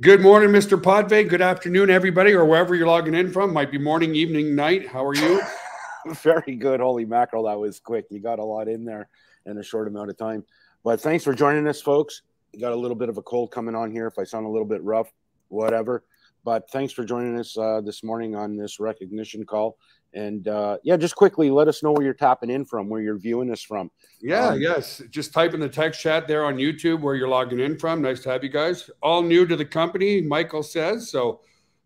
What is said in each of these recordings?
Good morning, Mr. Podvay. Good afternoon, everybody, or wherever you're logging in from. Might be morning, evening, night. How are you? Very good. Holy mackerel, that was quick. You got a lot in there in a short amount of time. But thanks for joining us, folks. You got a little bit of a cold coming on here. If I sound a little bit rough, whatever. But thanks for joining us uh, this morning on this recognition call. And uh, yeah, just quickly let us know where you're tapping in from, where you're viewing us from. Yeah, um, yes. Just type in the text chat there on YouTube where you're logging in from. Nice to have you guys. All new to the company, Michael says. So,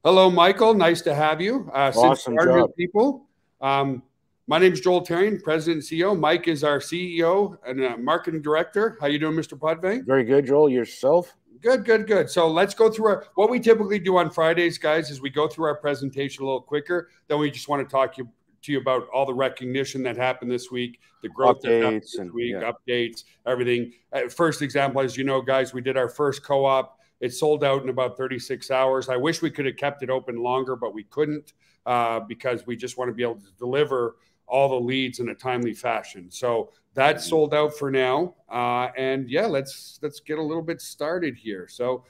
hello, Michael. Nice to have you. Uh, awesome job. people. Um, my name is Joel Therrien, President and CEO. Mike is our CEO and uh, Marketing Director. How you doing, Mr. Podvay? Very good, Joel. Yourself? Good, good, good. So let's go through our what we typically do on Fridays, guys, is we go through our presentation a little quicker. Then we just want to talk you, to you about all the recognition that happened this week, the growth updates that happened this and, week, yeah. updates, everything. Uh, first example, as you know, guys, we did our first co-op. It sold out in about 36 hours. I wish we could have kept it open longer, but we couldn't uh, because we just want to be able to deliver all the leads in a timely fashion. So that's sold out for now. Uh, and yeah, let's let's get a little bit started here. So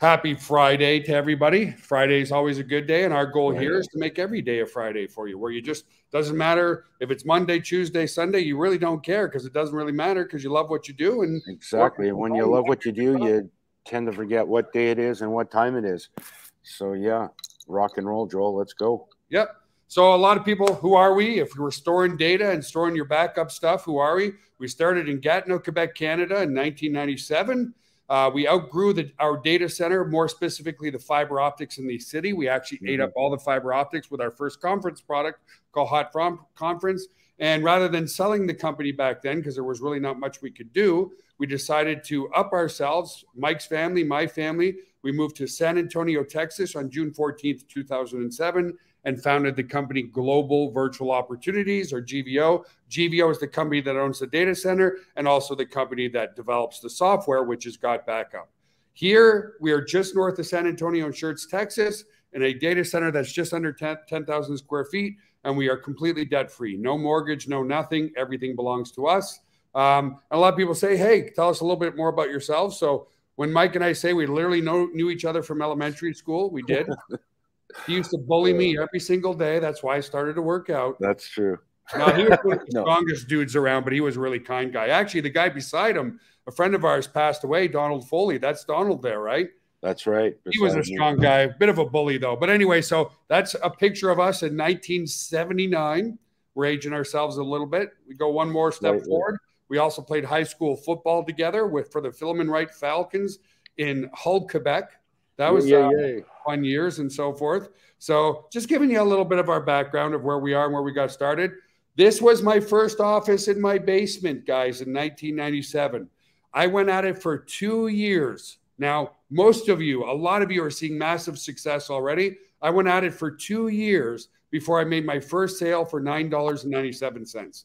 happy Friday to everybody. Friday is always a good day, and our goal right. here is to make every day a Friday for you, where you just doesn't matter if it's Monday, Tuesday, Sunday. You really don't care because it doesn't really matter because you love what you do. And exactly, and when you love what you do, you tend to forget what day it is and what time it is. So yeah, rock and roll, Joel. Let's go. Yep. So a lot of people, who are we? If we were storing data and storing your backup stuff, who are we? We started in Gatineau, Quebec, Canada in 1997. Uh, we outgrew the, our data center, more specifically the fiber optics in the city. We actually mm-hmm. ate up all the fiber optics with our first conference product called Hot From Conference. And rather than selling the company back then, because there was really not much we could do, we decided to up ourselves, Mike's family, my family. We moved to San Antonio, Texas on June 14th, 2007 and founded the company Global Virtual Opportunities or GVO. GVO is the company that owns the data center and also the company that develops the software, which is Got Backup. Here, we are just north of San Antonio in Schertz, Texas, in a data center that's just under 10,000 10, square feet, and we are completely debt free. No mortgage, no nothing. Everything belongs to us. Um, a lot of people say, hey, tell us a little bit more about yourself. So when Mike and I say we literally know, knew each other from elementary school, we did. He used to bully me every single day. That's why I started to work out. That's true. Now he was one of the no. strongest dudes around, but he was a really kind guy. Actually, the guy beside him, a friend of ours, passed away. Donald Foley. That's Donald there, right? That's right. He was a strong guy, bit of a bully though. But anyway, so that's a picture of us in 1979. We're aging ourselves a little bit. We go one more step right, forward. We also played high school football together with for the Philemon Wright Falcons in Hull, Quebec. That was yeah, uh, yeah. fun years and so forth. So, just giving you a little bit of our background of where we are and where we got started. This was my first office in my basement, guys, in 1997. I went at it for two years. Now, most of you, a lot of you are seeing massive success already. I went at it for two years before I made my first sale for $9.97.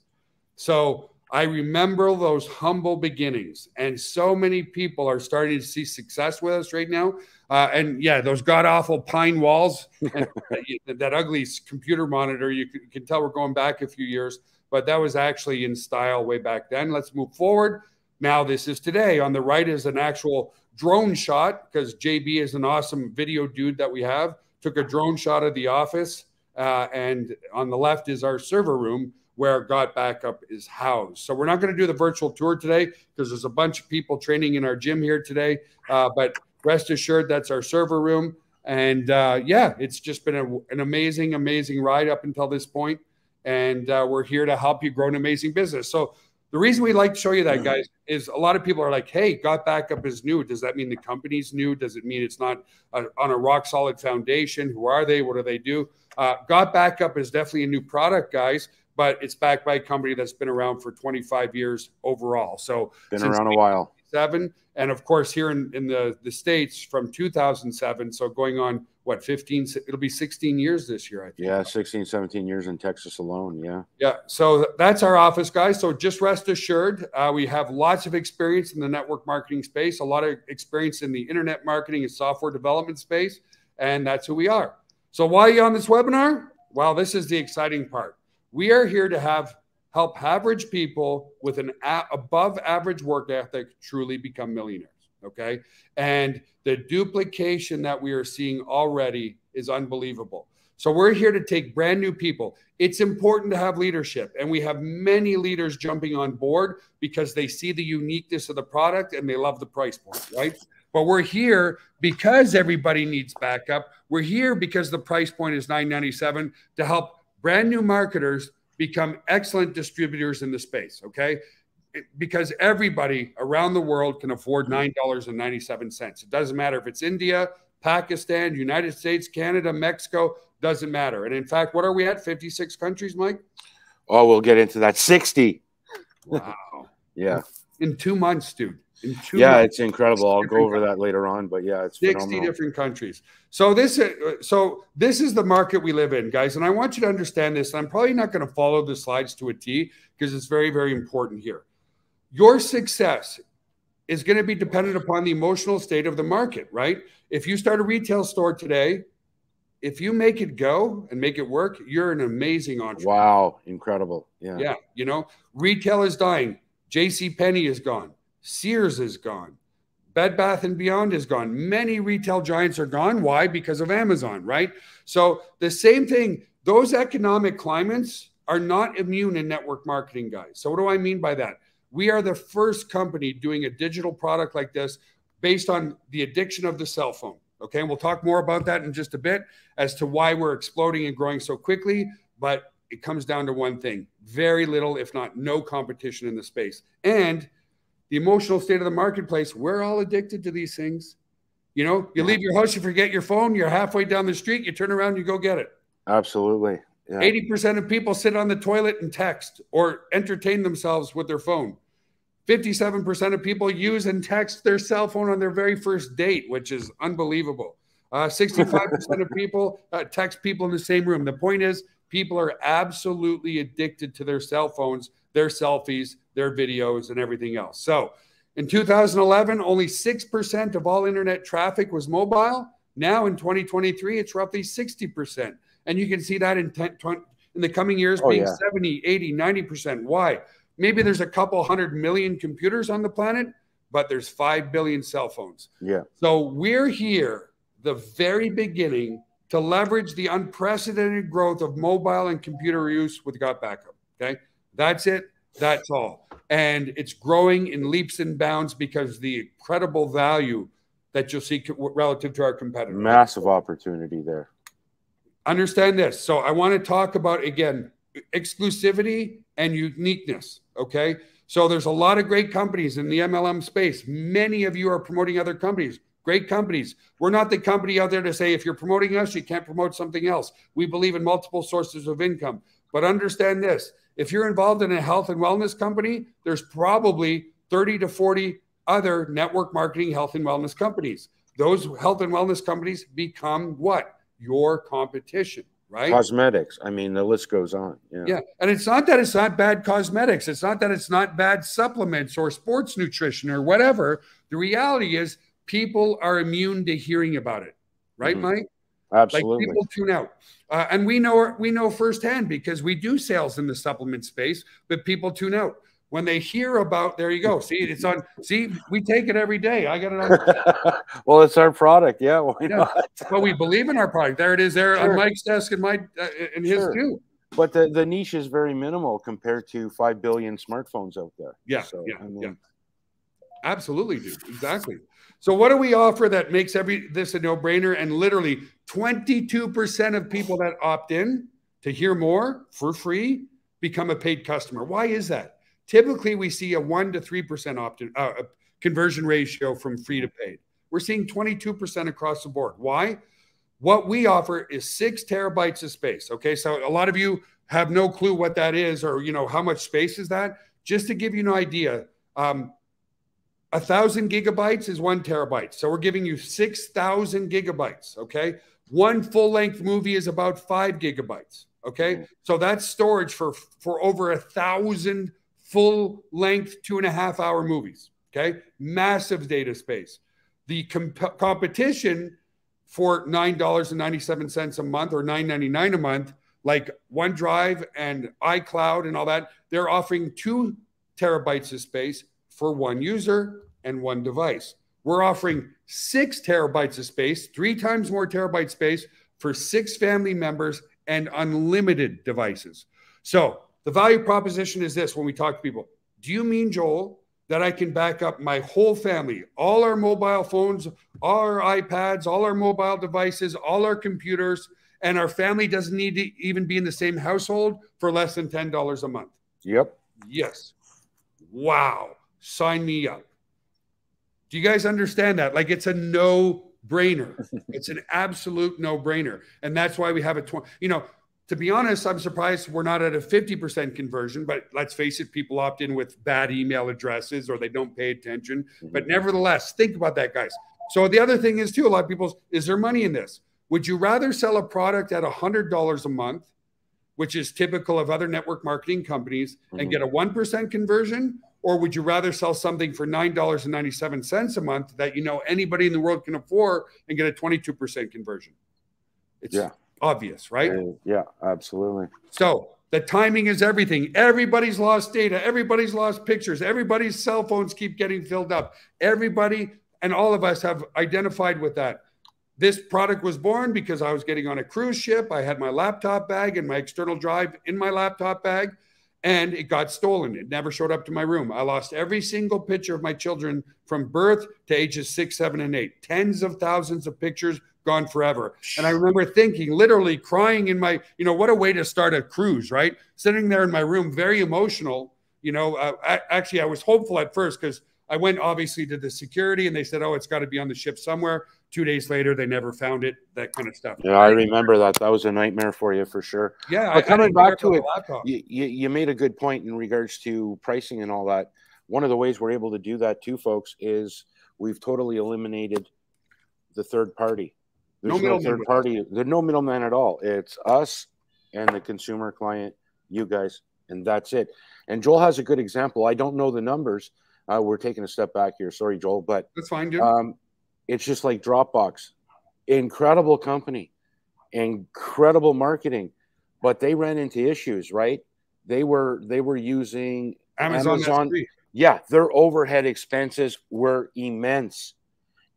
So I remember those humble beginnings, and so many people are starting to see success with us right now. Uh, and yeah, those god awful pine walls and that ugly computer monitor, you can, you can tell we're going back a few years, but that was actually in style way back then. Let's move forward. Now, this is today. On the right is an actual drone shot because JB is an awesome video dude that we have. Took a drone shot of the office, uh, and on the left is our server room where Got Backup is housed. So we're not going to do the virtual tour today because there's a bunch of people training in our gym here today. Uh, but rest assured, that's our server room. And uh, yeah, it's just been a, an amazing, amazing ride up until this point. And uh, we're here to help you grow an amazing business. So the reason we like to show you that, guys, is a lot of people are like, "Hey, Got Backup is new. Does that mean the company's new? Does it mean it's not a, on a rock solid foundation? Who are they? What do they do?" Uh, Got Backup is definitely a new product, guys but it's backed by a company that's been around for 25 years overall. So been around a while. Seven, and of course here in, in the the states from 2007. So going on what 15? It'll be 16 years this year. I think. Yeah, 16, 17 years in Texas alone. Yeah. Yeah. So that's our office, guys. So just rest assured, uh, we have lots of experience in the network marketing space, a lot of experience in the internet marketing and software development space, and that's who we are. So why are you on this webinar? Well, this is the exciting part. We are here to have help average people with an a- above average work ethic truly become millionaires. Okay. And the duplication that we are seeing already is unbelievable. So we're here to take brand new people. It's important to have leadership, and we have many leaders jumping on board because they see the uniqueness of the product and they love the price point, right? But we're here because everybody needs backup. We're here because the price point is 997 to help brand new marketers become excellent distributors in the space, okay? Because everybody around the world can afford mm-hmm. $9.97. It doesn't matter if it's India, Pakistan, United States, Canada, Mexico, doesn't matter. And in fact, what are we at? 56 countries, Mike? Oh, we'll get into that. 60. Wow. yeah. In two months, dude. Yeah, it's incredible. I'll go over that later on, but yeah, it's 60 phenomenal. different countries. So this is so this is the market we live in, guys. And I want you to understand this. I'm probably not going to follow the slides to a T because it's very, very important here. Your success is going to be dependent upon the emotional state of the market, right? If you start a retail store today, if you make it go and make it work, you're an amazing entrepreneur. Wow, incredible. Yeah. Yeah, you know, retail is dying. J.C. Penney is gone. Sears is gone. Bed Bath and Beyond is gone. Many retail giants are gone. Why? Because of Amazon, right? So the same thing. Those economic climates are not immune in network marketing, guys. So what do I mean by that? We are the first company doing a digital product like this based on the addiction of the cell phone. Okay, and we'll talk more about that in just a bit as to why we're exploding and growing so quickly. But it comes down to one thing very little, if not no competition in the space. And the emotional state of the marketplace, we're all addicted to these things. You know, you leave your house, you forget your phone, you're halfway down the street, you turn around, you go get it. Absolutely. Yeah. 80% of people sit on the toilet and text or entertain themselves with their phone. 57% of people use and text their cell phone on their very first date, which is unbelievable. Uh, 65% of people uh, text people in the same room. The point is, people are absolutely addicted to their cell phones, their selfies, their videos, and everything else. So in 2011, only 6% of all internet traffic was mobile. Now in 2023, it's roughly 60%. And you can see that in, 10, 20, in the coming years Oh, being yeah. 70, 80, 90%. Why? Maybe there's a couple hundred million computers on the planet, but there's 5 billion cell phones. Yeah. So we're here, the very beginning, to leverage the unprecedented growth of mobile and computer use with Got Backup. Okay. That's it. That's all. And it's growing in leaps and bounds because the incredible value that you'll see relative to our competitors. Massive opportunity there. Understand this. So I want to talk about again exclusivity and uniqueness. Okay. So there's a lot of great companies in the MLM space. Many of you are promoting other companies, great companies. We're not the company out there to say if you're promoting us, you can't promote something else. We believe in multiple sources of income. But understand this if you're involved in a health and wellness company, there's probably 30 to 40 other network marketing health and wellness companies. Those health and wellness companies become what? Your competition, right? Cosmetics. I mean, the list goes on. Yeah. Yeah. And it's not that it's not bad cosmetics. It's not that it's not bad supplements or sports nutrition or whatever. The reality is people are immune to hearing about it. Right, Mhm. Mike? Absolutely. Like people tune out. Uh, and we know we know firsthand because we do sales in the supplement space, but people tune out. When they hear about, there you go. See, it's on. See, we take it every day. I got it on. well, it's our product. Yeah. Why Yeah. not? but we believe in our product. There it is. There Sure. on Mike's desk and my uh, and his Sure. too. But the, the niche is very minimal compared to 5 billion smartphones out there. Yeah, So, yeah, I mean, yeah. Absolutely, dude. Exactly. So what do we offer that makes every this a no-brainer? And literally 22% of people that opt in to hear more for free become a paid customer. Why is that? Typically, we see a one to three percent opt-in uh, conversion ratio from free to paid. We're seeing 22% across the board. Why? What we offer is six terabytes of space. Okay, so a lot of you have no clue what that is, or you know how much space is that. Just to give you an idea, um, a thousand gigabytes is one terabyte. So we're giving you 6,000 gigabytes. Okay. One full length movie is about five gigabytes. Okay. Mhm. So that's storage for, for over a thousand full length, two and a half hour movies. Okay. Massive data space. The comp- competition for $9.97 a month or $9.99 a month, like OneDrive and iCloud and all that, they're offering two terabytes of space for one user and one device. we're offering six terabytes of space, three times more terabyte space for six family members and unlimited devices. So the value proposition is this when we talk to people Do you mean, Joel, that I can back up my whole family, all our mobile phones, all our iPads, all our mobile devices, all our computers, and our family doesn't need to even be in the same household for less than $10 a month? Yep. Yes. Wow. Sign me up. Do you guys understand that? Like it's a no brainer. it's an absolute no brainer. And that's why we have a 20, you know, to be honest, I'm surprised we're not at a 50% conversion, but let's face it, people opt in with bad email addresses or they don't pay attention. But mm-hmm. nevertheless, think about that, guys. So the other thing is too, a lot of people is there money in this? Would you rather sell a product at $100 a month, which is typical of other network marketing companies, mm-hmm. and get a 1% conversion? Or would you rather sell something for $9.97 a month that you know anybody in the world can afford and get a 22% conversion? It's yeah obvious, right? Yeah, absolutely. So the timing is everything. Everybody's lost data. Everybody's lost pictures. Everybody's cell phones keep getting filled up. Everybody and all of us have identified with that. This product was born because I was getting on a cruise ship. I had my laptop bag and my external drive in my laptop bag, and it got stolen. It never showed up to my room. I lost every single picture of my children from birth to ages six, seven, and eight. Tens of thousands of pictures gone forever. And I remember thinking, literally crying in my, you know, what a way to start a cruise, right? Sitting there in my room, very emotional. You know, uh, I, actually, I was hopeful at first because I went obviously to the security and they said, oh, it's got to be on the ship somewhere. Two days later, they never found it, that kind of stuff. Yeah, I remember that. That was a nightmare for you for sure. Yeah. But coming back to it, you, you, you made a good point in regards to pricing and all that. One of the ways we're able to do that too, folks, is we've totally eliminated the third party there's no, no third party. There's no middleman at all. It's us and the consumer client, you guys, and that's it. And Joel has a good example. I don't know the numbers. Uh, we're taking a step back here. Sorry, Joel, but that's fine, dude. Um, it's just like Dropbox, incredible company, incredible marketing, but they ran into issues. Right? They were they were using Amazon. Amazon yeah, their overhead expenses were immense,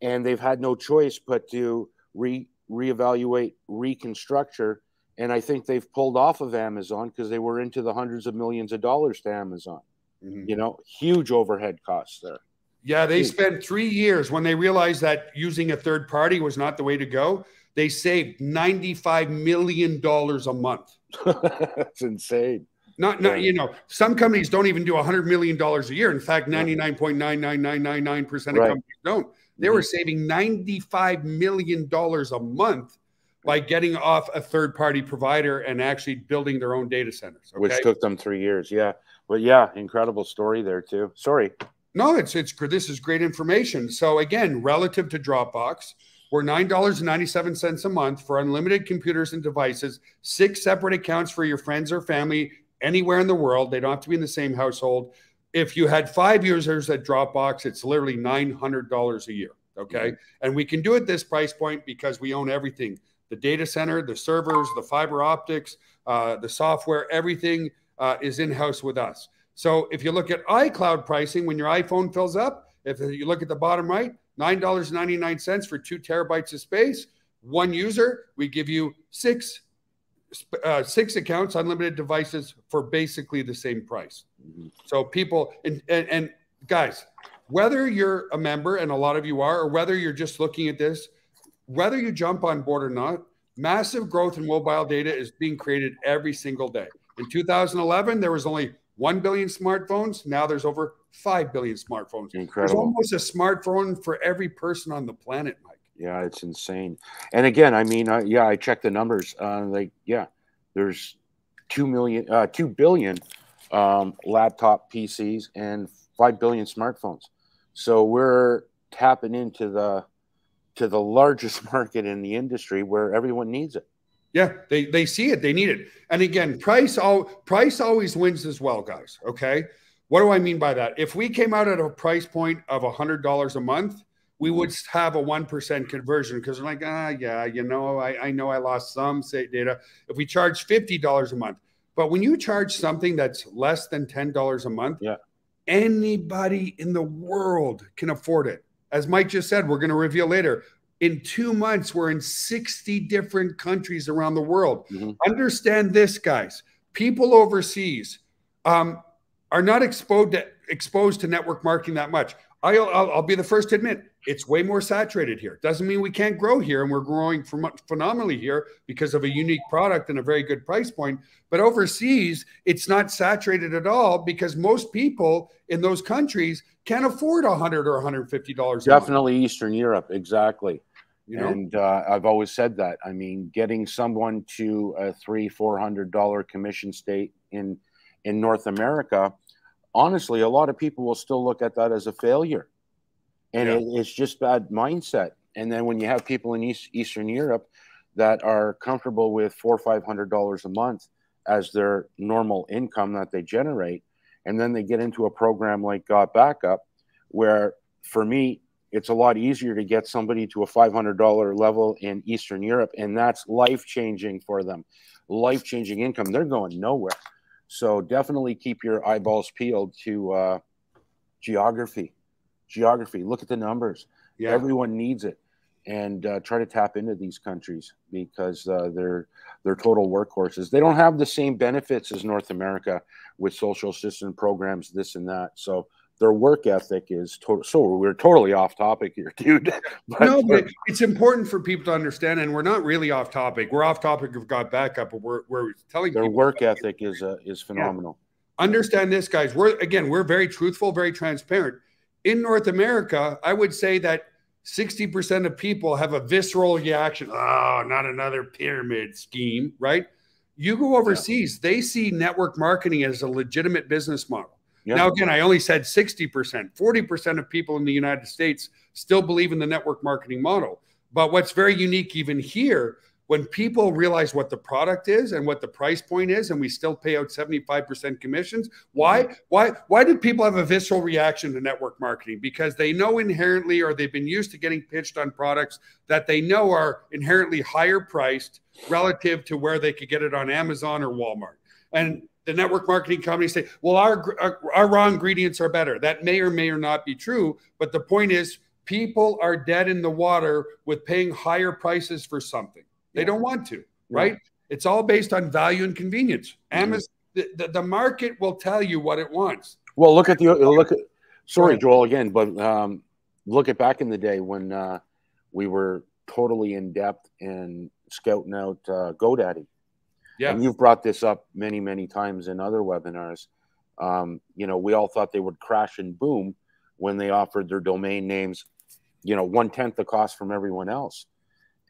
and they've had no choice but to re reevaluate, reconstructure. And I think they've pulled off of Amazon because they were into the hundreds of millions of dollars to Amazon. Mm-hmm. You know, huge overhead costs there. Yeah, they spent three years when they realized that using a third party was not the way to go. They saved $95 million a month. That's insane. Not, not, you know, some companies don't even do $100 million a year. In fact, 99.99999% of right. companies don't. They were mm-hmm. saving $95 million a month by getting off a third party provider and actually building their own data centers. Okay? Which took them three years. Yeah. But yeah, incredible story there too. Sorry. No, it's it's this is great information. So again, relative to Dropbox, we're nine dollars and ninety seven cents a month for unlimited computers and devices, six separate accounts for your friends or family anywhere in the world. They don't have to be in the same household if you had five users at Dropbox, it's literally $900 a year. Okay. Mm-hmm. And we can do it this price point because we own everything the data center, the servers, the fiber optics, uh, the software, everything uh, is in house with us. So if you look at iCloud pricing, when your iPhone fills up, if you look at the bottom right, $9.99 for two terabytes of space, one user, we give you six uh, six accounts, unlimited devices for basically the same price. Mm-hmm. So people and, and, and guys, whether you're a member, and a lot of you are, or whether you're just looking at this, whether you jump on board or not, massive growth in mobile data is being created every single day. In 2011, there was only 1 billion smartphones. Now there's over 5 billion smartphones. Incredible. There's almost a smartphone for every person on the planet, Mike. Yeah, it's insane. And again, I mean, uh, yeah, I checked the numbers. Uh, like, yeah, there's two million, uh, two billion um, laptop PCs and five billion smartphones. So we're tapping into the to the largest market in the industry where everyone needs it. Yeah, they, they see it, they need it. And again, price all price always wins as well, guys. Okay. What do I mean by that? If we came out at a price point of a hundred dollars a month, we would have a 1% conversion because we're like, ah, yeah, you know, I, I know I lost some say data. If we charge $50 a month, but when you charge something that's less than $10 a month, yeah. anybody in the world can afford it. as Mike just said, we're going to reveal later. In two months, we're in 60 different countries around the world. Mm-hmm. Understand this, guys. People overseas um, are not exposed to, exposed to network marketing that much. I'll, I'll, I'll, be the first to admit it's way more saturated here. Doesn't mean we can't grow here, and we're growing phenomenally here because of a unique product and a very good price point. But overseas, it's not saturated at all because most people in those countries can't afford a hundred or hundred fifty dollars. Definitely Eastern Europe, exactly. You know? And uh, I've always said that. I mean, getting someone to a three, four hundred dollar commission state in in North America honestly, a lot of people will still look at that as a failure. And yeah. it, it's just bad mindset. And then when you have people in East, Eastern Europe that are comfortable with four or five hundred dollars a month as their normal income that they generate, and then they get into a program like Got Backup, where for me it's a lot easier to get somebody to a five hundred dollar level in Eastern Europe, and that's life changing for them, life changing income. They're going nowhere. So definitely keep your eyeballs peeled to uh, geography. Geography. Look at the numbers. Yeah. Everyone needs it, and uh, try to tap into these countries because uh, they're they're total workhorses. They don't have the same benefits as North America with social assistance programs, this and that. So their work ethic is total. So we're totally off topic here, dude. but, no, but it's important for people to understand, and we're not really off topic. We're off topic We've Got Backup, but we're we're telling their work ethic is uh, is phenomenal. Yeah. Understand this, guys. We're again, we're very truthful, very transparent. In North America, I would say that 60% of people have a visceral reaction. Oh, not another pyramid scheme, right? You go overseas, yeah. they see network marketing as a legitimate business model. Yeah. Now, again, I only said 60%. 40% of people in the United States still believe in the network marketing model. But what's very unique, even here, when people realize what the product is and what the price point is, and we still pay out 75% commissions, why, mm-hmm. why, why did people have a visceral reaction to network marketing? Because they know inherently, or they've been used to getting pitched on products that they know are inherently higher priced relative to where they could get it on Amazon or Walmart. And the network marketing companies say, well, our, our, our raw ingredients are better. That may or may or not be true. But the point is, people are dead in the water with paying higher prices for something. They yeah. don't want to, right? Yeah. It's all based on value and convenience. Mm-hmm. Amazon, the, the, the, market will tell you what it wants. Well, look at the look at. Sorry, Joel, again, but um, look at back in the day when uh, we were totally in depth and scouting out uh, GoDaddy yeah. And you've brought this up many, many times in other webinars. Um, you know, we all thought they would crash and boom when they offered their domain names, you know, one tenth the cost from everyone else.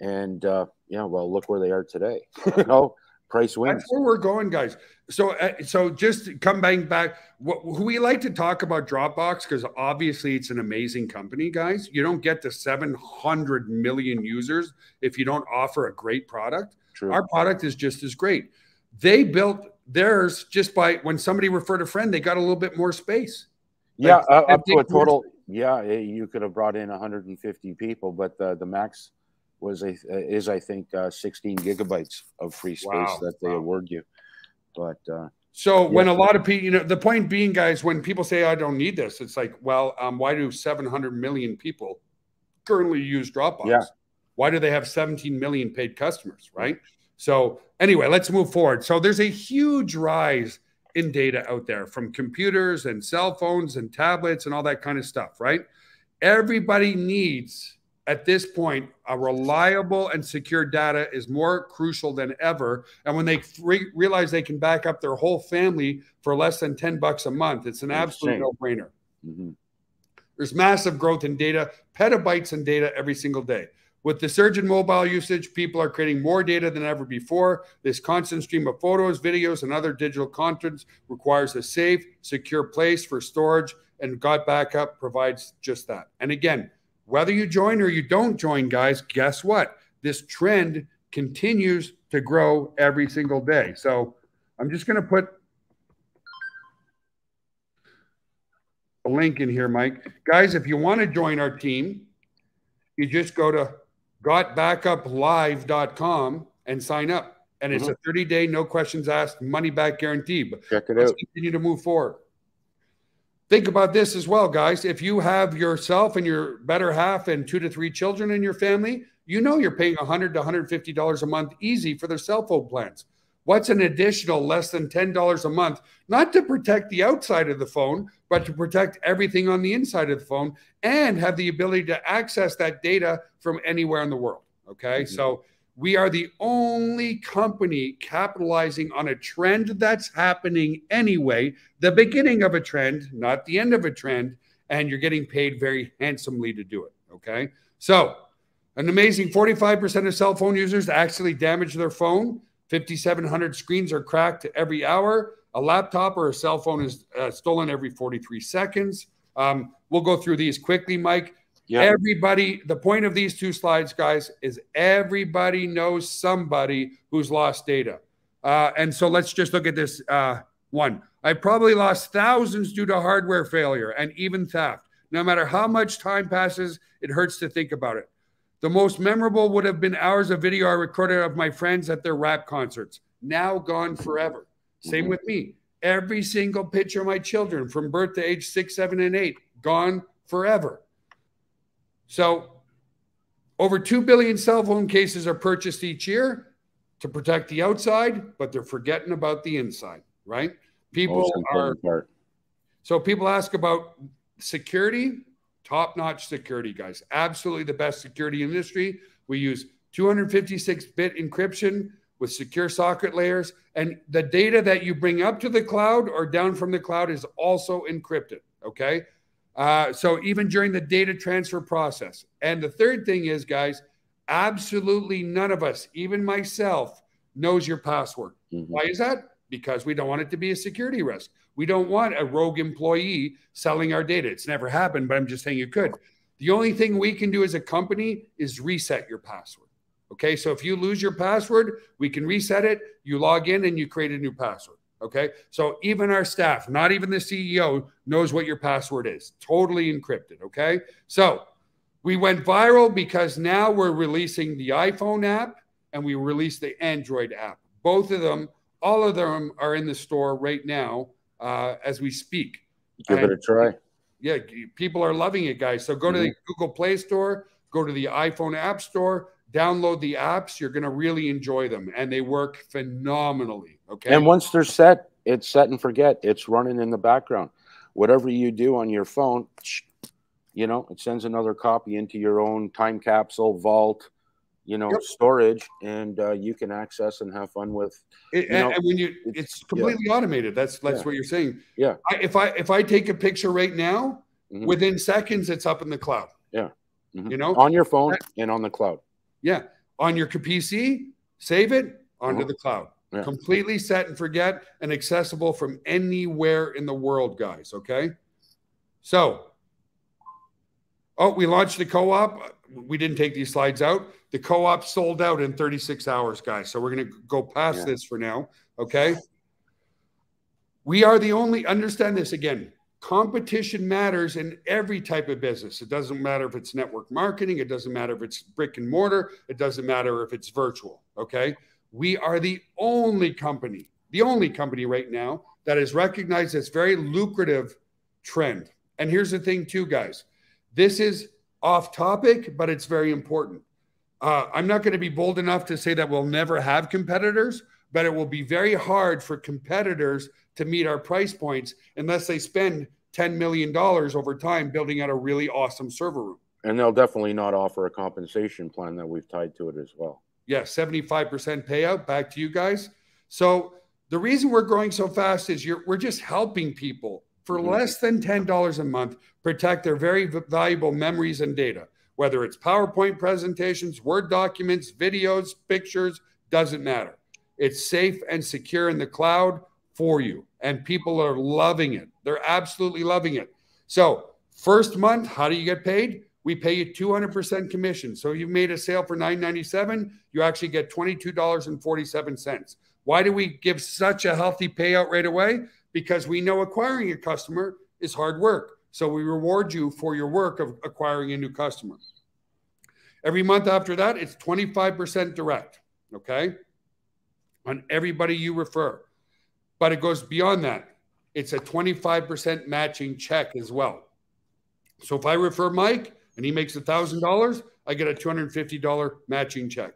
And uh, yeah, well, look where they are today. you know, price wins. That's where we're going, guys. So, uh, so just come back back. What, who we like to talk about Dropbox because obviously it's an amazing company, guys. You don't get to 700 million users if you don't offer a great product. True. Our product is just as great. They built theirs just by when somebody referred a friend, they got a little bit more space. Yeah, like, uh, up to a total. Yeah, you could have brought in 150 people, but the, the max was a is I think uh, 16 gigabytes of free space wow. that they wow. award you. But uh, so yeah. when a lot of people, you know, the point being, guys, when people say I don't need this, it's like, well, um, why do 700 million people currently use Dropbox? Yeah. Why do they have 17 million paid customers, right? So, anyway, let's move forward. So, there's a huge rise in data out there from computers and cell phones and tablets and all that kind of stuff, right? Everybody needs at this point a reliable and secure data is more crucial than ever and when they re realize they can back up their whole family for less than 10 bucks a month it's an absolute no-brainer mm -hmm. there's massive growth in data petabytes in data every single day with the surge in mobile usage, people are creating more data than ever before. This constant stream of photos, videos, and other digital content requires a safe, secure place for storage, and Got Backup provides just that. And again, whether you join or you don't join, guys, guess what? This trend continues to grow every single day. So I'm just going to put a link in here, Mike. Guys, if you want to join our team, you just go to gotbackuplive.com and sign up. And it's mm-hmm. a 30 day, no questions asked, money back guarantee. But Check it let's out. continue to move forward. think about this as well, guys. If you have yourself and your better half and two to three children in your family, you know you're paying 100 to 150 dollars a month easy for their cell phone plans. What's an additional less than $10 a month, not to protect the outside of the phone, but to protect everything on the inside of the phone and have the ability to access that data from anywhere in the world? Okay. Mm-hmm. So we are the only company capitalizing on a trend that's happening anyway, the beginning of a trend, not the end of a trend. And you're getting paid very handsomely to do it. Okay. So, an amazing 45% of cell phone users actually damage their phone. 5,700 screens are cracked every hour. A laptop or a cell phone is uh, stolen every 43 seconds. Um, we'll go through these quickly, Mike. Yep. Everybody, the point of these two slides, guys, is everybody knows somebody who's lost data. Uh, and so let's just look at this uh, one. I probably lost thousands due to hardware failure and even theft. No matter how much time passes, it hurts to think about it. The most memorable would have been hours of video I recorded of my friends at their rap concerts, now gone forever. Same mm-hmm. with me. Every single picture of my children from birth to age six, seven, and eight, gone forever. So, over 2 billion cell phone cases are purchased each year to protect the outside, but they're forgetting about the inside, right? People are. Part. So, people ask about security top notch security, guys. Absolutely the best security industry. We use 256 bit encryption with secure socket layers. And the data that you bring up to the cloud or down from the cloud is also encrypted. Okay. Uh, so even during the data transfer process. And the third thing is, guys, absolutely none of us, even myself, knows your password. Mm-hmm. Why is that? Because we don't want it to be a security risk. We don't want a rogue employee selling our data. It's never happened, but I'm just saying you could. The only thing we can do as a company is reset your password. Okay. So if you lose your password, we can reset it. You log in and you create a new password. Okay. So even our staff, not even the CEO, knows what your password is. Totally encrypted. Okay. So we went viral because now we're releasing the iPhone app and we released the Android app. Both of them, all of them are in the store right now uh, as we speak. Give and, it a try. Yeah, people are loving it, guys. So go mm-hmm. to the mm-hmm. Google Play Store, go to the iPhone App Store, download the apps. You're going to really enjoy them, and they work phenomenally. Okay. And once they're set, it's set and forget. It's running in the background. Whatever you do on your phone, you know, it sends another copy into your own time capsule vault you know, yep. storage, and uh, you can access and have fun with. It, know, and when you, it's, it's completely yeah. automated. That's that's yeah. what you're saying. Yeah. I, if I if I take a picture right now, mm-hmm. within seconds, it's up in the cloud. Yeah. Mm-hmm. You know, on your phone that, and on the cloud. Yeah, on your PC, save it onto mm-hmm. the cloud. Yeah. Completely set and forget, and accessible from anywhere in the world, guys. Okay. So, oh, we launched the co-op. We didn't take these slides out. The co-op sold out in 36 hours, guys. So we're going to go past yeah. this for now. Okay. We are the only, understand this again. Competition matters in every type of business. It doesn't matter if it's network marketing, it doesn't matter if it's brick and mortar, it doesn't matter if it's virtual. Okay. We are the only company, the only company right now that is recognized as very lucrative trend. And here's the thing, too, guys. This is off topic, but it's very important. Uh, I'm not going to be bold enough to say that we'll never have competitors, but it will be very hard for competitors to meet our price points unless they spend $10 million over time building out a really awesome server room. And they'll definitely not offer a compensation plan that we've tied to it as well. Yeah, 75% payout. Back to you guys. So the reason we're growing so fast is we're just helping people for mm-hmm. less than $10 a month protect their very valuable memories and data whether it's PowerPoint presentations, Word documents, videos, pictures, doesn't matter. It's safe and secure in the cloud for you. And people are loving it. They're absolutely loving it. So, first month, how do you get paid? We pay you 200% commission. So, you made a sale for $9.97, you actually get $22.47. Why do we give such a healthy payout right away? Because we know acquiring a customer is hard work. So we reward you for your work of acquiring a new customer. Every month after that, it's 25% direct, okay, on everybody you refer. But it goes beyond that. it's a 25% matching check as well. So if I refer Mike and he makes $1,000, I get a $250 matching check.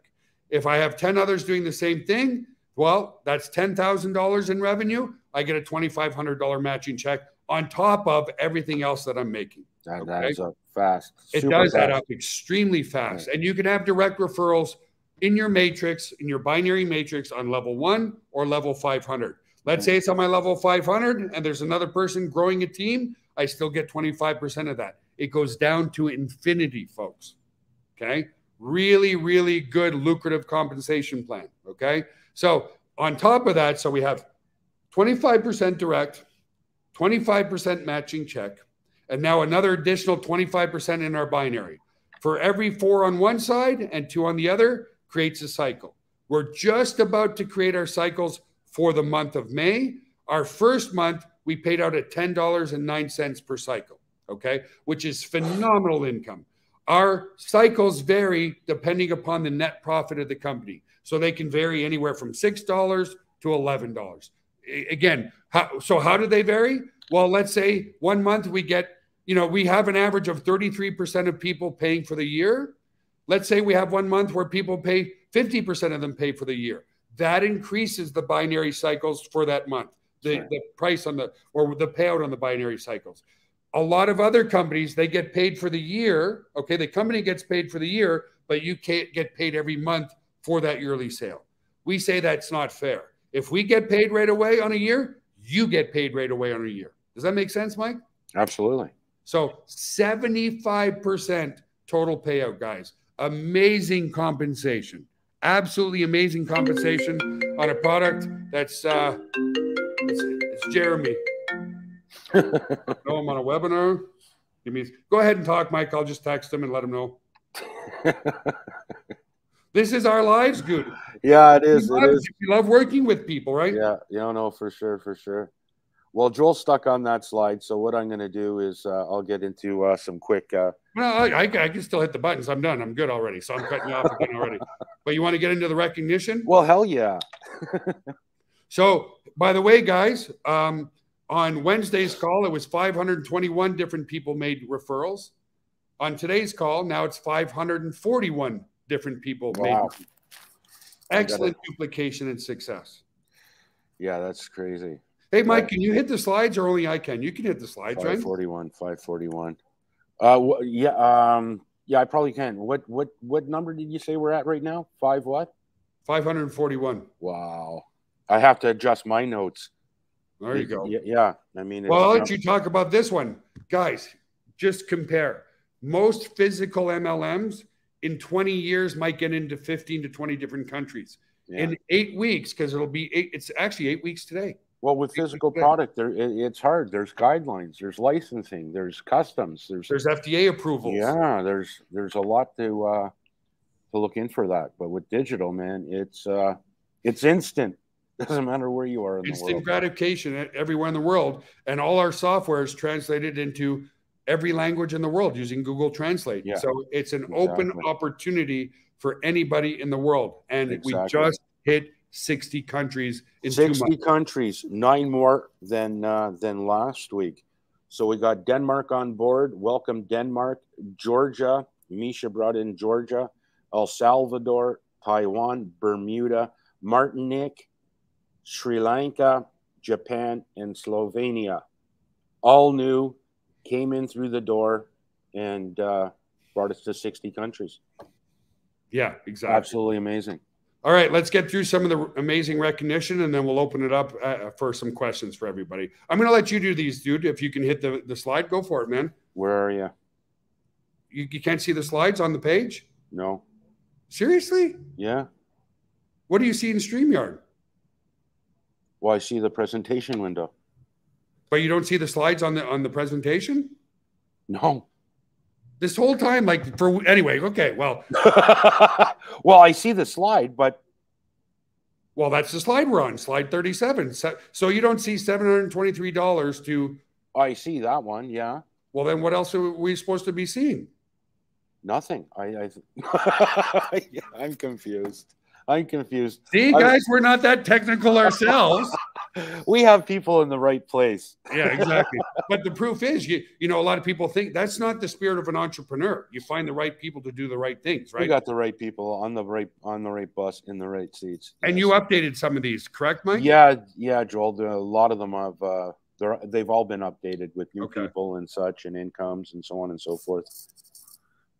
If I have 10 others doing the same thing, well, that's $10,000 in revenue. I get a $2,500 matching check on top of everything else that I'm making. That okay? adds up fast. It does fast. add up extremely fast. Right. And you can have direct referrals in your matrix, in your binary matrix on level one or level 500. Let's say it's on my level 500 and there's another person growing a team, I still get 25% of that. It goes down to infinity, folks. Okay. Really, really good, lucrative compensation plan. Okay. So, on top of that, so we have 25% direct, 25% matching check, and now another additional 25% in our binary. For every four on one side and two on the other, creates a cycle. We're just about to create our cycles for the month of May. Our first month, we paid out at $10.09 per cycle, okay, which is phenomenal income. Our cycles vary depending upon the net profit of the company. So they can vary anywhere from $6 to $11. Again, how, so how do they vary? Well, let's say one month we get, you know, we have an average of 33% of people paying for the year. Let's say we have one month where people pay 50% of them pay for the year. That increases the binary cycles for that month, the, sure. the price on the, or the payout on the binary cycles. A lot of other companies, they get paid for the year. Okay. The company gets paid for the year, but you can't get paid every month for that yearly sale. We say that's not fair. If we get paid right away on a year, you get paid right away on a year. Does that make sense, Mike? Absolutely. So 75% total payout, guys. Amazing compensation. Absolutely amazing compensation on a product that's uh it's, it's Jeremy. no, I'm on a webinar. Give me go ahead and talk, Mike. I'll just text him and let him know. This is our lives, good. Yeah, it is. We love, it is. We love working with people, right? Yeah, you don't know for sure, for sure. Well, Joel stuck on that slide, so what I'm going to do is uh, I'll get into uh, some quick. Uh... Well, I, I, I, can still hit the buttons. I'm done. I'm good already, so I'm cutting you off again already. But you want to get into the recognition? Well, hell yeah. so, by the way, guys, um, on Wednesday's call, it was 521 different people made referrals. On today's call, now it's 541 different people wow. made excellent duplication and success. Yeah, that's crazy. Hey, Mike, can you hit the slides or only I can? You can hit the slides, 541, right? 541. Uh, yeah, um, yeah, I probably can. What, what, what number did you say we're at right now? Five what? 541. Wow. I have to adjust my notes. There you go. Yeah, I mean, well, I'll let you talk about this one, guys. Just compare. Most physical MLMs in 20 years might get into 15 to 20 different countries. Yeah. In eight weeks, because it'll be eight, it's actually eight weeks today. Well, with physical product, there it's hard. There's guidelines, there's licensing, there's customs, there's there's FDA approvals. Yeah, there's there's a lot to uh, to look in for that. But with digital, man, it's uh, it's instant. Doesn't matter where you are in instant the world. gratification everywhere in the world, and all our software is translated into every language in the world using Google Translate. Yeah. So it's an exactly. open opportunity for anybody in the world. And exactly. we just hit 60 countries in 60 countries, nine more than uh, than last week. So we got Denmark on board. Welcome Denmark, Georgia. Misha brought in Georgia, El Salvador, Taiwan, Bermuda, Martinique, Sri Lanka, Japan, and Slovenia. All new came in through the door and uh, brought us to 60 countries. Yeah, exactly. Absolutely amazing. All right, let's get through some of the amazing recognition and then we'll open it up uh, for some questions for everybody. I'm going to let you do these, dude. If you can hit the, the slide, go for it, man. Where are you? You, you can't see the slides on the page? No. Seriously? Yeah. What do you see in StreamYard? Well, I see the presentation window. But you don't see the slides on the on the presentation? No. This whole time, like for anyway, okay, well. well, I see the slide, but well, that's the slide we're on, slide 37. So, so you don't see $723 to I see that one, yeah. Well, then what else are we supposed to be seeing? Nothing. I, I I'm confused. I'm confused. See, guys, we're not that technical ourselves. we have people in the right place. yeah, exactly. But the proof is, you you know, a lot of people think that's not the spirit of an entrepreneur. You find the right people to do the right things, right? We got the right people on the right on the right bus in the right seats. and Yes. you updated some of these, correct, Mike? Yeah, yeah, Joel. A lot of them have uh, they're they've all been updated with new Okay. people and such, and incomes and so on and so forth.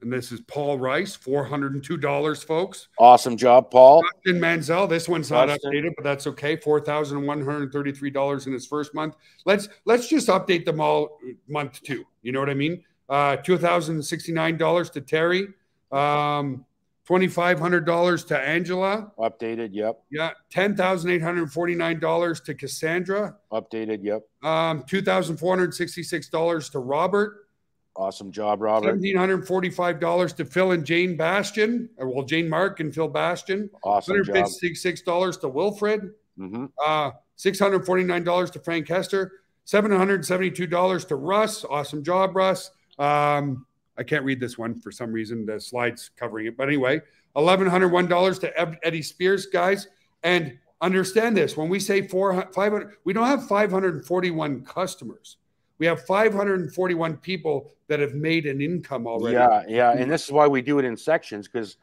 And this is Paul Rice, four hundred and two dollars, folks. Awesome job, Paul. Dustin Manzel, this one's not Dustin. updated, but that's okay. Four thousand one hundred thirty-three dollars in his first month. Let's let's just update them all month two. You know what I mean? Uh, two thousand sixty-nine dollars to Terry. Um, twenty-five hundred dollars to Angela. Updated, yep. Yeah, ten thousand eight hundred forty-nine dollars to Cassandra. Updated, yep. Um, two thousand four hundred sixty-six dollars to Robert. Awesome job, Robert. Seventeen hundred forty-five dollars to Phil and Jane Bastion. Well, Jane Mark and Phil Bastion. Awesome Hundred job. fifty-six dollars to Wilfred. hmm Uh, six hundred forty-nine dollars to Frank Hester. Seven hundred seventy-two dollars to Russ. Awesome job, Russ. Um, I can't read this one for some reason. The slides covering it, but anyway, eleven hundred one dollars to Eddie Spears, guys. And understand this: when we say four five hundred, we don't have five hundred and forty-one customers. We have five hundred and forty-one people that have made an income already. Yeah, yeah, and this is why we do it in sections because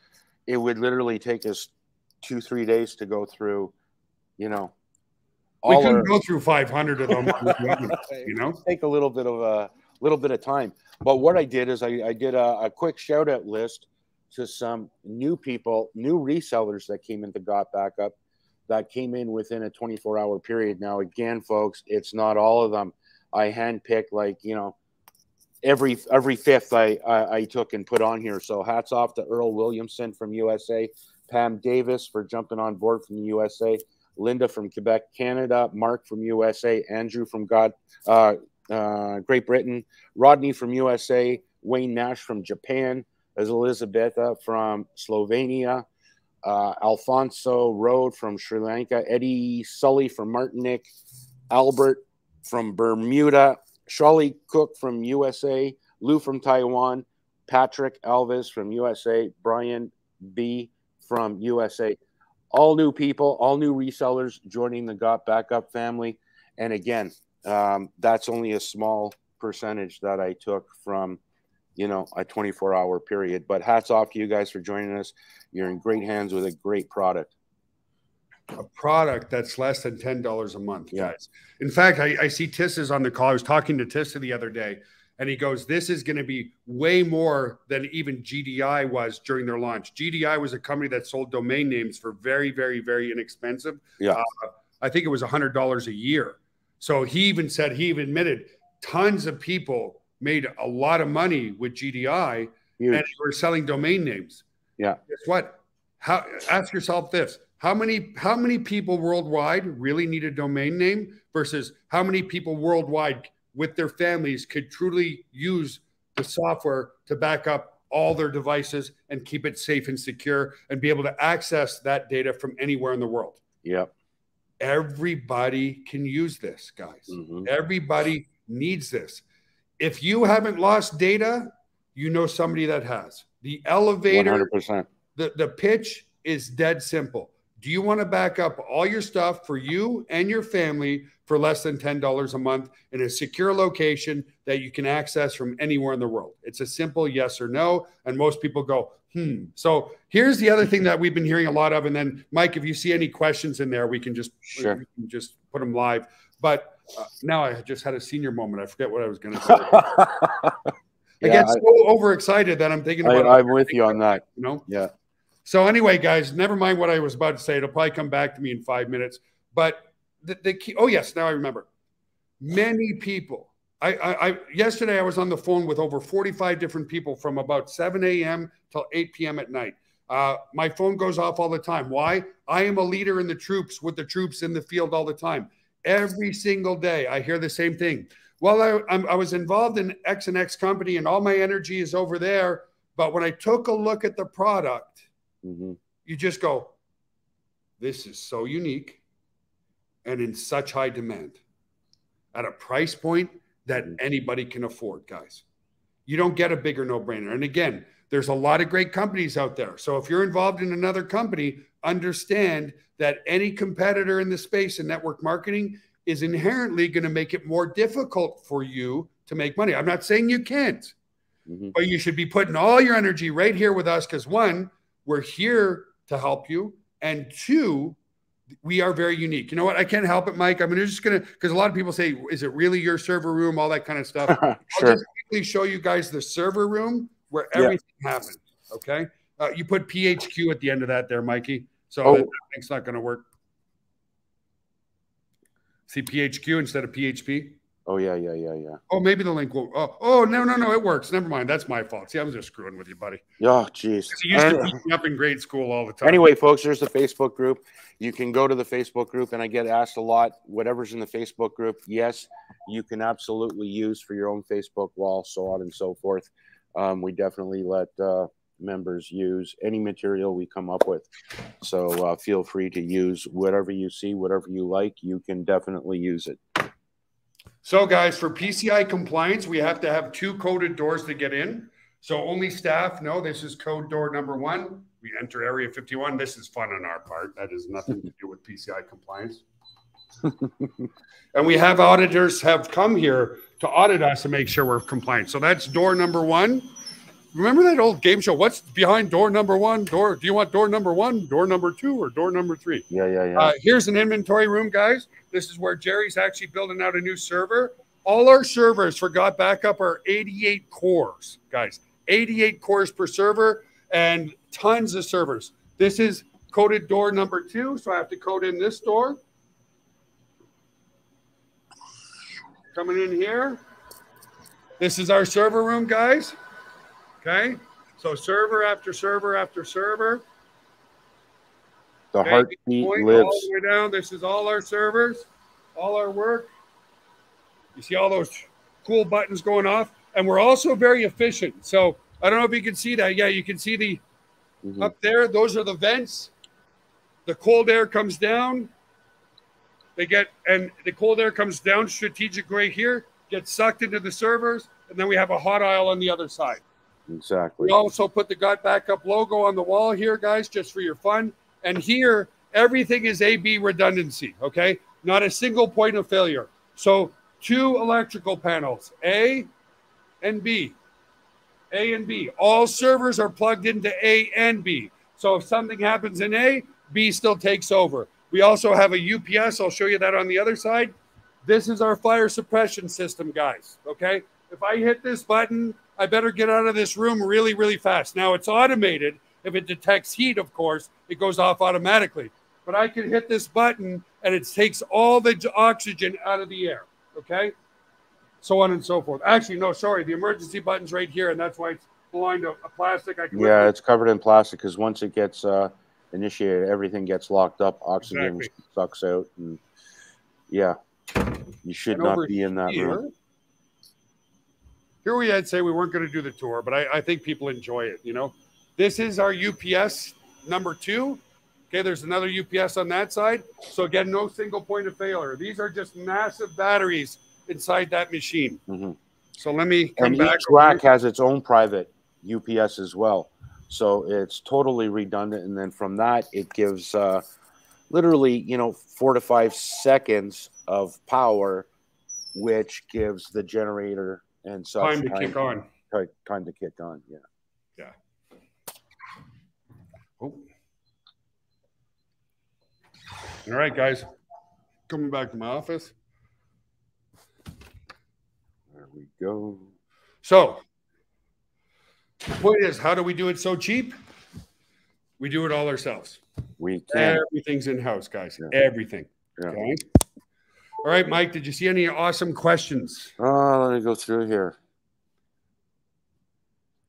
it would literally take us two, three days to go through. You know, we couldn't our, go through five hundred of them. you know. take a little bit of a little bit of time. But what I did is I, I did a, a quick shout out list to some new people, new resellers that came into Got Backup that came in within a 24 hour period. Now, again, folks, it's not all of them. I handpicked like, you know, every every fifth I, I I took and put on here. So hats off to Earl Williamson from USA, Pam Davis for jumping on board from the USA, Linda from Quebec, Canada, Mark from USA, Andrew from God uh, uh, Great Britain, Rodney from USA, Wayne Nash from Japan, as Elizabetha from Slovenia, uh, Alfonso Road from Sri Lanka, Eddie Sully from Martinique, Albert from Bermuda, Charlie Cook from USA, Lou from Taiwan, Patrick Elvis from USA, Brian B from USA. All new people, all new resellers joining the Got Backup family. And again, um, that's only a small percentage that I took from, you know, a 24 hour period. But hats off to you guys for joining us. You're in great hands with a great product. A product that's less than ten dollars a month, Yeah. guys. In fact, I, I see Tissa's on the call. I was talking to Tissa the other day, and he goes, "This is going to be way more than even GDI was during their launch. GDI was a company that sold domain names for very, very, very inexpensive. Yeah. Uh, I think it was hundred dollars a year. So he even said he even admitted tons of people made a lot of money with GDI Huge. and we're selling domain names. Yeah. Guess what? How ask yourself this. How many how many people worldwide really need a domain name versus how many people worldwide with their families could truly use the software to back up all their devices and keep it safe and secure and be able to access that data from anywhere in the world. Yep. Everybody can use this, guys. Mhm. Everybody needs this. If you haven't lost data, you know somebody that has. The elevator, 100%. the, the pitch is dead simple. Do you want to back up all your stuff for you and your family for less than $10 a month in a secure location that you can access from anywhere in the world? It's a simple yes or no. And most people go, hmm. So here's the other thing that we've been hearing a lot of. And then, Mike, if you see any questions in there, we can just, Sure. we can just put them live. But uh, now I just had a senior moment. I forget what I was going to say. I yeah, get I, so overexcited that I'm thinking about I, I'm with you on that. you know. Yeah. So anyway, guys, never mind what I was about to say. It'll probably come back to me in five minutes. But the, the key. Oh yes, now I remember. Many people. I, I, I yesterday I was on the phone with over 45 different people from about 7 a.m. till 8 p.m. at night. Uh, my phone goes off all the time. Why? I am a leader in the troops with the troops in the field all the time. Every single day, I hear the same thing. Well, I, I'm, I was involved in X and X company, and all my energy is over there. But when I took a look at the product, hmm you just go, this is so unique and in such high demand at a price point that Mhm. anybody can afford, guys. You don't get a bigger no brainer. And again, There's a lot of great companies out there. So if you're involved in another company, understand that any competitor in the space in network marketing is inherently going to make it more difficult for you to make money. I'm not saying you can't, mm-hmm. but you should be putting all your energy right here with us because one, we're here to help you, and two, we are very unique. You know what? I can't help it, Mike. I mean, I'm just gonna because a lot of people say, "Is it really your server room?" All that kind of stuff. sure. I'll just quickly show you guys the server room where everything yeah. happens. Okay. Uh, you put PHQ at the end of that there, Mikey. So oh. that, thing's not going to work. See PHQ instead of PHP. Oh yeah, yeah, yeah, yeah. Oh, maybe the link will. Oh, oh no, no, no, it works. Never mind. That's my fault. See, I was just screwing with you, buddy. Oh, jeez. You used to beat me up in grade school all the time. Anyway, folks, there's the Facebook group. You can go to the Facebook group, and I get asked a lot. Whatever's in the Facebook group, yes, you can absolutely use for your own Facebook wall, so on and so forth. Um, we definitely let uh, members use any material we come up with. So uh, feel free to use whatever you see, whatever you like. You can definitely use it. So, guys, for PCI compliance, we have to have two coded doors to get in. So, only staff know this is code door number one. We enter Area 51. This is fun on our part. That has nothing to do with PCI compliance. and we have auditors have come here to audit us and make sure we're compliant. So, that's door number one. Remember that old game show? What's behind door number one? Door? Do you want door number one, door number two, or door number three? Yeah, yeah, yeah. Uh, here's an inventory room, guys. This is where Jerry's actually building out a new server. All our servers for Got Backup are 88 cores, guys. 88 cores per server and tons of servers. This is coded door number two, so I have to code in this door. Coming in here. This is our server room, guys. Okay. So server after server after server. The okay, heartbeat lives. All the way down. This is all our servers, all our work. You see all those cool buttons going off, and we're also very efficient. So I don't know if you can see that. Yeah, you can see the mm-hmm. up there. Those are the vents. The cold air comes down. They get and the cold air comes down strategic right here, gets sucked into the servers, and then we have a hot aisle on the other side. Exactly. We also put the Got Backup logo on the wall here, guys, just for your fun. And here, everything is AB redundancy, okay? Not a single point of failure. So two electrical panels, A and B. A and B. All servers are plugged into A and B. So if something happens in A, B still takes over. We also have a UPS. I'll show you that on the other side. This is our fire suppression system, guys. Okay. If I hit this button, I better get out of this room really, really fast. Now it's automated, if it detects heat, of course, it goes off automatically. But I can hit this button and it takes all the oxygen out of the air. Okay. So on and so forth. Actually, no, sorry. The emergency button's right here, and that's why it's lined up a plastic. I can yeah, it's covered in plastic because once it gets uh, initiated, everything gets locked up. Oxygen exactly. sucks out. And yeah, you should and not be in that here, room. Here we had say we weren't going to do the tour, but I, I think people enjoy it. You know, this is our UPS number two. Okay, there's another UPS on that side. So again, no single point of failure. These are just massive batteries inside that machine. Mm-hmm. So let me come and back. Each rack has its own private UPS as well. So it's totally redundant. And then from that, it gives uh, literally, you know, four to five seconds of power, which gives the generator and such time to time, kick on. Time to kick on. Yeah. Oh. All right, guys. Coming back to my office. There we go. So, the point is, how do we do it so cheap? We do it all ourselves. We can. Everything's in house, guys. Yeah. Everything. Yeah. Okay. All right, Mike. Did you see any awesome questions? Uh, let me go through here.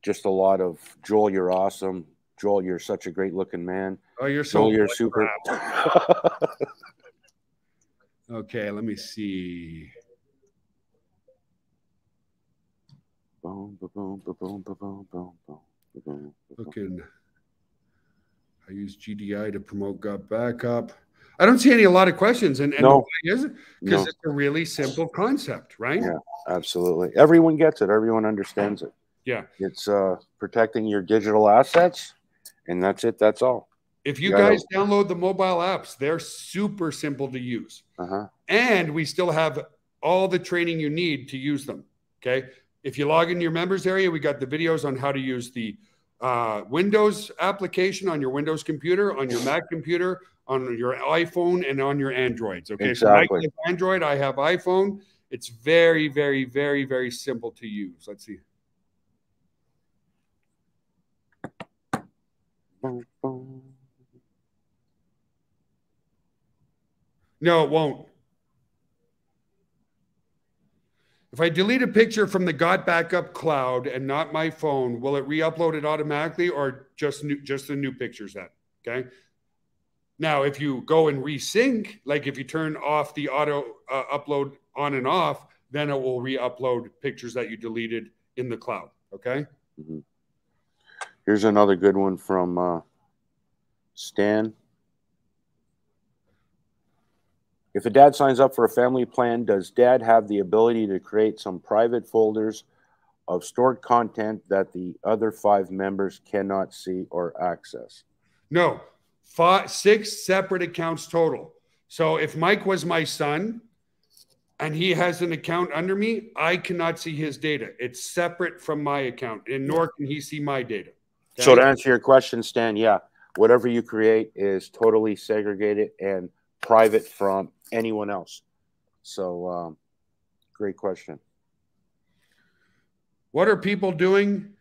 Just a lot of Joel, you're awesome. Joel, you're such a great looking man. Oh, you're so Joel, you're super. okay, let me see. Boom, boom, boom, boom, boom, boom, boom, Looking. I use GDI to promote Got Backup. I don't see any a lot of questions, and, and no. is because no. it's a really simple concept, right? Yeah, absolutely. Everyone gets it. Everyone understands it. Yeah. It's uh, protecting your digital assets, and that's it. That's all. If you, you guys gotta... download the mobile apps, they're super simple to use. Uh-huh. And we still have all the training you need to use them. Okay. If you log in your members area, we got the videos on how to use the uh, Windows application on your Windows computer, on your Mac computer, on your iPhone, and on your Androids. Okay. Exactly. So I have Android, I have iPhone. It's very, very, very, very simple to use. Let's see. No, it won't. If I delete a picture from the Got Backup cloud and not my phone, will it re-upload it automatically or just new, just the new pictures then? Okay. Now, if you go and resync, like if you turn off the auto uh, upload on and off, then it will re-upload pictures that you deleted in the cloud. Okay. Mm-hmm. Here's another good one from uh, Stan. If a dad signs up for a family plan, does dad have the ability to create some private folders of stored content that the other five members cannot see or access? No, five, six separate accounts total. So if Mike was my son and he has an account under me, I cannot see his data. It's separate from my account, and nor can he see my data. So to answer your question, Stan, yeah, whatever you create is totally segregated and private from anyone else. So, um, great question. What are people doing?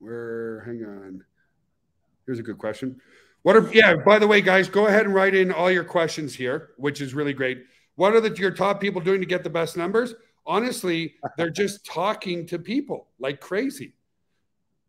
Where, hang on. Here's a good question. What are, yeah, by the way, guys, go ahead and write in all your questions here, which is really great. What are the, your top people doing to get the best numbers? Honestly, they're just talking to people like crazy.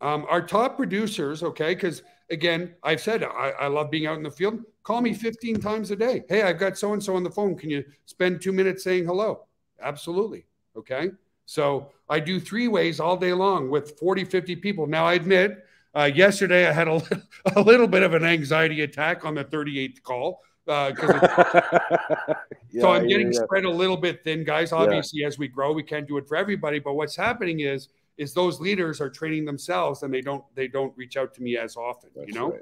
Um, our top producers, okay, because again, I've said I, I, love being out in the field. Call me 15 times a day. Hey, I've got so and so on the phone. Can you spend two minutes saying hello? Absolutely. Okay. So I do three ways all day long with 40, 50 people. Now, I admit, uh, yesterday I had a, a little bit of an anxiety attack on the 38th call. Uh, yeah, so I'm getting yeah, yeah. spread a little bit thin, guys. Obviously, as we grow, we can't do it for everybody. But what's happening is is those leaders are training themselves and they don't they don't reach out to me as often That's you know right.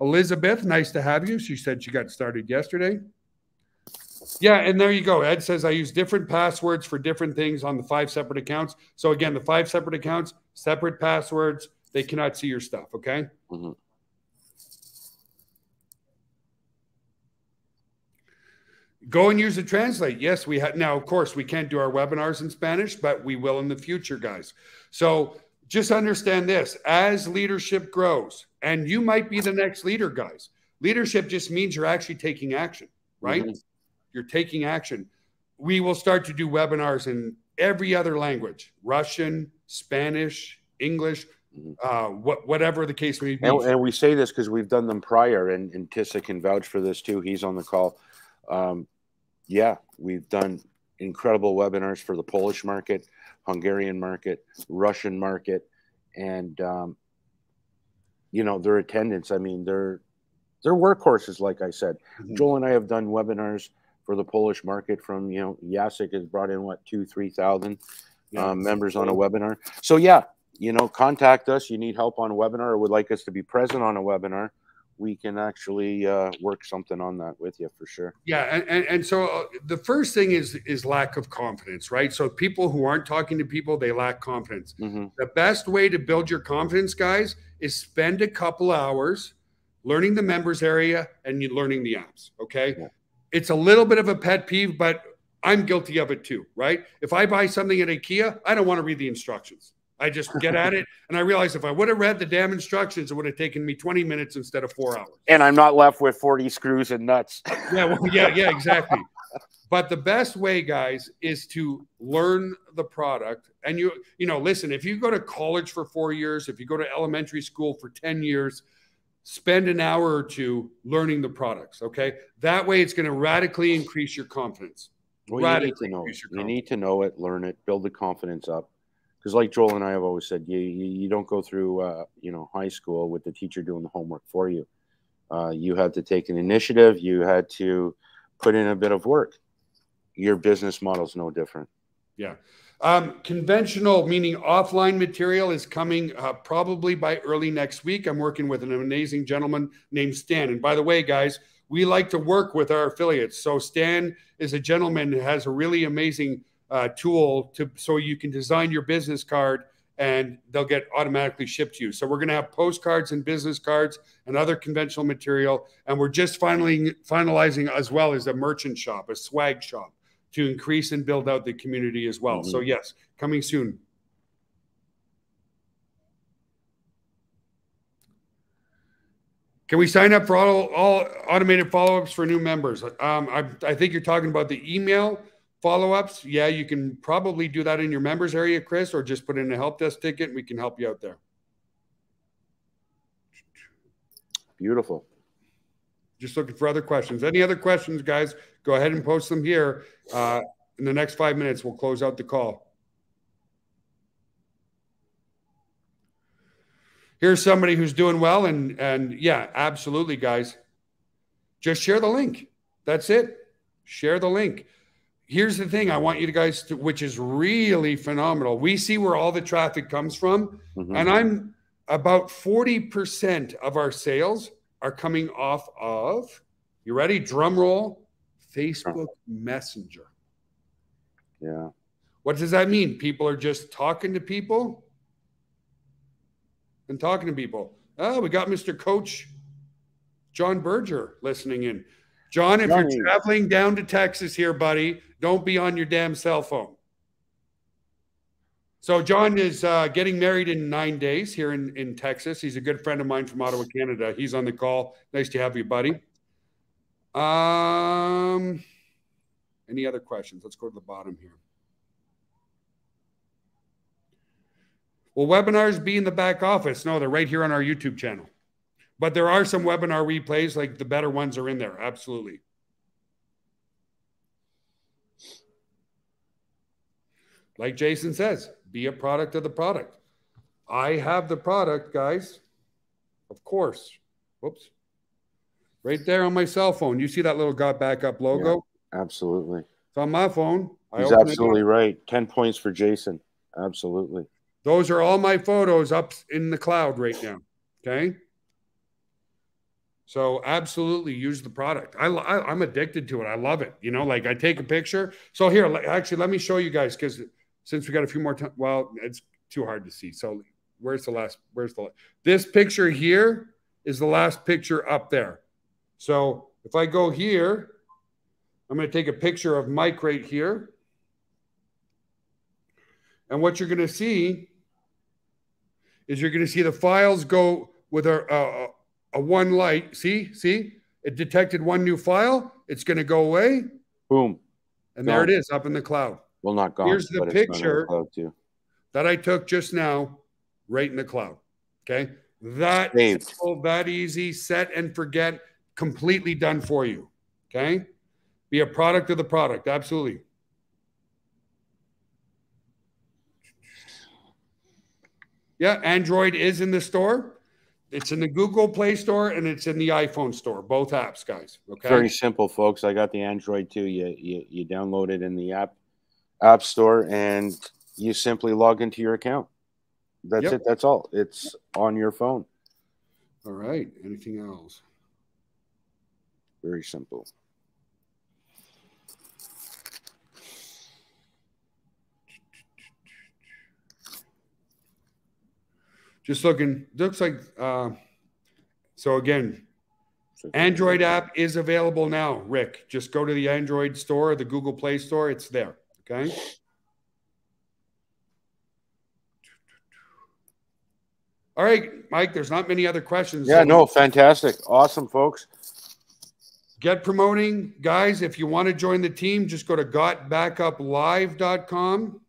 elizabeth nice to have you she said she got started yesterday yeah and there you go ed says i use different passwords for different things on the five separate accounts so again the five separate accounts separate passwords they cannot see your stuff okay mm-hmm. Go and use the translate. Yes, we have now. Of course, we can't do our webinars in Spanish, but we will in the future, guys. So just understand this: as leadership grows, and you might be the next leader, guys. Leadership just means you're actually taking action, right? Mm-hmm. You're taking action. We will start to do webinars in every other language: Russian, Spanish, English. Uh, what, whatever the case may be. And, and we say this because we've done them prior, and, and Tissa can vouch for this too. He's on the call. Um, yeah, we've done incredible webinars for the Polish market, Hungarian market, Russian market, and um, you know their attendance. I mean, they're they're workhorses, like I said. Mm-hmm. Joel and I have done webinars for the Polish market. From you know, Jacek has brought in what two, three thousand yeah, um, members cool. on a webinar. So yeah, you know, contact us. You need help on a webinar, or would like us to be present on a webinar we can actually uh, work something on that with you for sure. Yeah, and, and, and so uh, the first thing is is lack of confidence, right? So people who aren't talking to people, they lack confidence. Mm-hmm. The best way to build your confidence, guys, is spend a couple hours learning the members area and you learning the apps. Okay, yeah. it's a little bit of a pet peeve, but I'm guilty of it too, right? If I buy something at IKEA, I don't want to read the instructions. I just get at it. And I realized if I would have read the damn instructions, it would have taken me 20 minutes instead of four hours. And I'm not left with 40 screws and nuts. yeah, well, yeah, yeah, exactly. But the best way, guys, is to learn the product. And you, you know, listen, if you go to college for four years, if you go to elementary school for 10 years, spend an hour or two learning the products. Okay. That way it's going to radically increase your confidence. Well, radically you need to know. You need to know it, learn it, build the confidence up because like Joel and I have always said, you you, you don't go through uh, you know high school with the teacher doing the homework for you. Uh, you had to take an initiative. You had to put in a bit of work. Your business model is no different. Yeah. Um, conventional, meaning offline material, is coming uh, probably by early next week. I'm working with an amazing gentleman named Stan. And by the way, guys, we like to work with our affiliates. So Stan is a gentleman who has a really amazing uh, tool to so you can design your business card and they'll get automatically shipped to you. So we're going to have postcards and business cards and other conventional material, and we're just finally finalizing as well as a merchant shop, a swag shop, to increase and build out the community as well. Mm-hmm. So yes, coming soon. Can we sign up for all, all automated follow-ups for new members? Um, I, I think you're talking about the email follow-ups. Yeah, you can probably do that in your members area, Chris, or just put in a help desk ticket and we can help you out there. Beautiful. Just looking for other questions. Any other questions, guys? Go ahead and post them here. Uh, in the next five minutes, we'll close out the call. here's somebody who's doing well and and yeah absolutely guys just share the link that's it share the link here's the thing i want you guys to which is really phenomenal we see where all the traffic comes from mm-hmm. and i'm about 40% of our sales are coming off of you ready drum roll facebook messenger yeah what does that mean people are just talking to people and talking to people. Oh, we got Mr. Coach John Berger listening in. John, if Johnny. you're traveling down to Texas here, buddy, don't be on your damn cell phone. So John is uh, getting married in nine days here in, in Texas. He's a good friend of mine from Ottawa, Canada. He's on the call. Nice to have you, buddy. Um, any other questions? Let's go to the bottom here. Will webinars be in the back office? No, they're right here on our YouTube channel. But there are some webinar replays, like the better ones are in there. Absolutely. Like Jason says, be a product of the product. I have the product, guys. Of course. Whoops. Right there on my cell phone. You see that little got backup logo? Yeah, absolutely. It's on my phone. He's absolutely right. 10 points for Jason. Absolutely. Those are all my photos up in the cloud right now. Okay. So absolutely use the product. I, I am addicted to it. I love it. You know, like I take a picture. So here, actually, let me show you guys because since we got a few more time, well, it's too hard to see. So where's the last? Where's the this picture here is the last picture up there. So if I go here, I'm going to take a picture of Mike right here. And what you're going to see is you're going to see the files go with a, a, a one light. See, see, it detected one new file. It's going to go away. Boom. And there it is up in the cloud. Well, not gone. Here's the picture the that I took just now, right in the cloud. Okay. That simple, that easy, set and forget, completely done for you. Okay. Be a product of the product. Absolutely. Yeah, Android is in the store. It's in the Google Play Store and it's in the iPhone store. Both apps, guys. Okay. Very simple, folks. I got the Android too. You you, you download it in the app app store and you simply log into your account. That's yep. it. That's all. It's on your phone. All right. Anything else? Very simple. just looking, looks like, uh, so again, Android app is available now, Rick. Just go to the Android store, the Google Play Store. It's there. Okay. All right, Mike, there's not many other questions. Yeah, so no, fantastic. Awesome, folks. Get promoting. Guys, if you want to join the team, just go to gotbackuplive.com.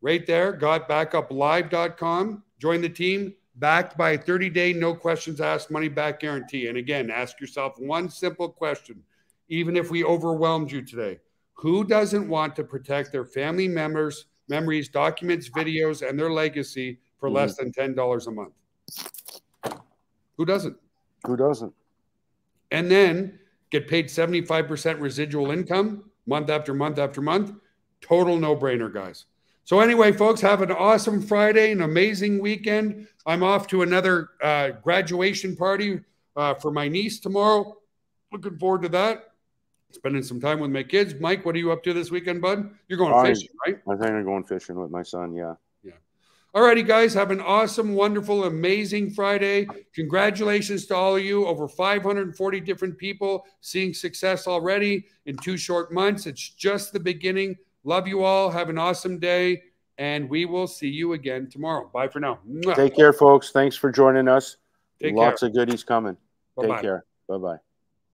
Right there, gotbackuplive.com. Join the team backed by a 30 day, no questions asked money back guarantee. And again, ask yourself one simple question, even if we overwhelmed you today who doesn't want to protect their family members, memories, documents, videos, and their legacy for mm-hmm. less than $10 a month? Who doesn't? Who doesn't? And then get paid 75% residual income month after month after month. Total no brainer, guys. So, anyway, folks, have an awesome Friday, an amazing weekend. I'm off to another uh, graduation party uh, for my niece tomorrow. Looking forward to that. Spending some time with my kids. Mike, what are you up to this weekend, bud? You're going I- fishing, right? I think I'm going fishing with my son. Yeah. Alrighty, guys, have an awesome, wonderful, amazing Friday. Congratulations to all of you. Over 540 different people seeing success already in two short months. It's just the beginning. Love you all. Have an awesome day. And we will see you again tomorrow. Bye for now. Take care, folks. Thanks for joining us. Take Lots care. of goodies coming. Bye-bye. Take care. Bye bye.